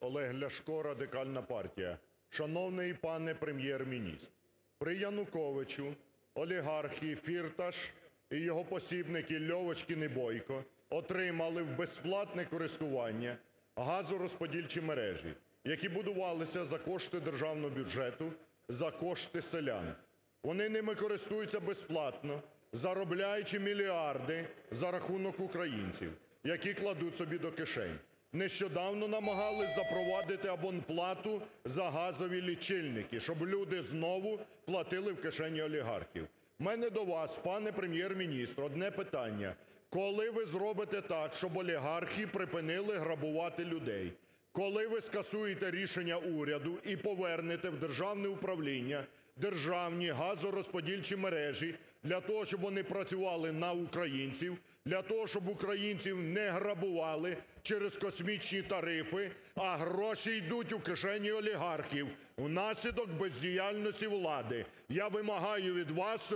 Олег Ляшко, Радикальна партія. Шановний пане Прем'єр-міністр, при Януковичу олігархи Фірташ і його посібники Льовочкін і Бойко отримали в безплатне користування газорозподільчі мережі, які будувалися за кошти державного бюджету, за кошти селян. Вони ними користуються безплатно, заробляючи мільярди за рахунок українців, які кладуть собі до кишень. Нещодавно намагались запровадити абонплату за газові лічильники, щоб люди знову платили в кишені олігархів. У мене до вас, пане Прем'єр-міністр, одне питання: коли ви зробите так, щоб олігархи припинили грабувати людей? Коли ви скасуєте рішення уряду і повернете в державне управління державні газорозподільчі мережі для того, щоб вони працювали на українців, для того, щоб українців не грабували через космічні тарифи, а гроші йдуть у кишені олігархів внаслідок бездіяльності влади. Я вимагаю від вас…